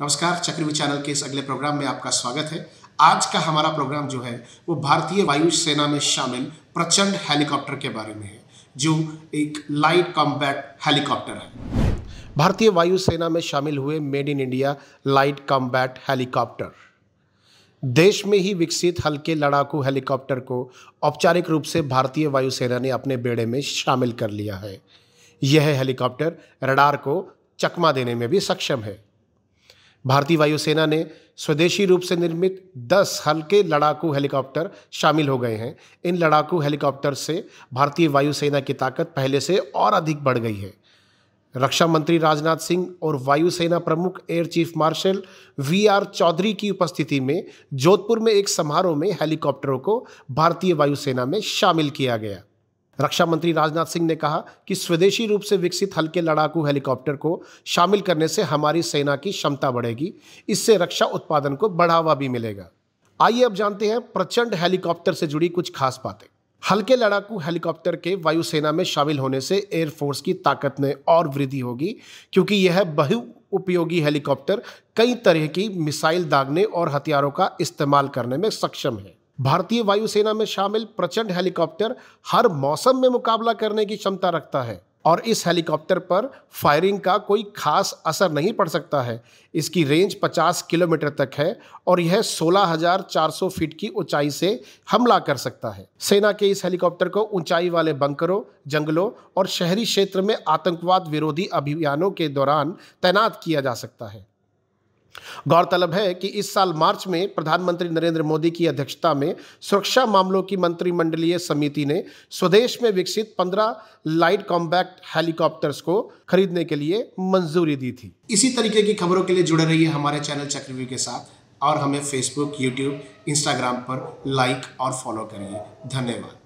नमस्कार चक्रवी चैनल के इस अगले प्रोग्राम में आपका स्वागत है। आज का हमारा प्रोग्राम जो है, वो भारतीय वायु सेना में शामिल प्रचंड हेलीकॉप्टर के बारे में है, जो एक लाइट कॉम्बैट हेलीकॉप्टर है। भारतीय वायु सेना में शामिल हुए made in India light combat helicopter देश में ही विकसित हल्के लड़ाकू हेलीकॉप्टर को औपचारिक रूप से भारतीय वायुसेना ने अपने बेड़े में शामिल कर लिया है। यह हेलीकॉप्टर रडार को चकमा देने में भी सक्षम है। भारतीय वायुसेना ने स्वदेशी रूप से निर्मित 10 हल्के लड़ाकू हेलीकॉप्टर शामिल हो गए हैं। इन लड़ाकू हेलीकॉप्टर से भारतीय वायुसेना की ताकत पहले से और अधिक बढ़ गई है। रक्षा मंत्री राजनाथ सिंह और वायुसेना प्रमुख air chief marshal V R Chaudhari की उपस्थिति में जोधपुर में एक समारोह में हेलीकॉप्टरों को भारतीय वायुसेना में शामिल किया गया। रक्षा मंत्री राजनाथ सिंह ने कहा कि स्वदेशी रूप से विकसित हल्के लड़ाकू हेलीकॉप्टर को शामिल करने से हमारी सेना की क्षमता बढ़ेगी। इससे रक्षा उत्पादन को बढ़ावा भी मिलेगा। आइए अब जानते हैं प्रचंड हेलीकॉप्टर से जुड़ी कुछ खास बातें। हल्के लड़ाकू हेलीकॉप्टर के वायुसेना में शामिल होने से एयरफोर्स की ताकत में और वृद्धि होगी, क्योंकि यह बहु उपयोगी हेलीकॉप्टर कई तरह की मिसाइल दागने और हथियारों का इस्तेमाल करने में सक्षम है। भारतीय वायुसेना में शामिल प्रचंड हेलीकॉप्टर हर मौसम में मुकाबला करने की क्षमता रखता है और इस हेलीकॉप्टर पर फायरिंग का कोई खास असर नहीं पड़ सकता है। इसकी रेंज 50 किलोमीटर तक है और यह 16,400 फीट की ऊंचाई से हमला कर सकता है। सेना के इस हेलीकॉप्टर को ऊंचाई वाले बंकरों जंगलों और शहरी क्षेत्र में आतंकवाद विरोधी अभियानों के दौरान तैनात किया जा सकता है। गौरतलब है कि इस साल मार्च में प्रधानमंत्री नरेंद्र मोदी की अध्यक्षता में सुरक्षा मामलों की मंत्रिमंडलीय समिति ने स्वदेश में विकसित 15 लाइट कॉम्बैक्ट हेलीकॉप्टर्स को खरीदने के लिए मंजूरी दी थी। इसी तरीके की खबरों के लिए जुड़े रहिए हमारे चैनल चक्रव्यू के साथ और हमें फेसबुक यूट्यूब इंस्टाग्राम पर लाइक और फॉलो करिए। धन्यवाद।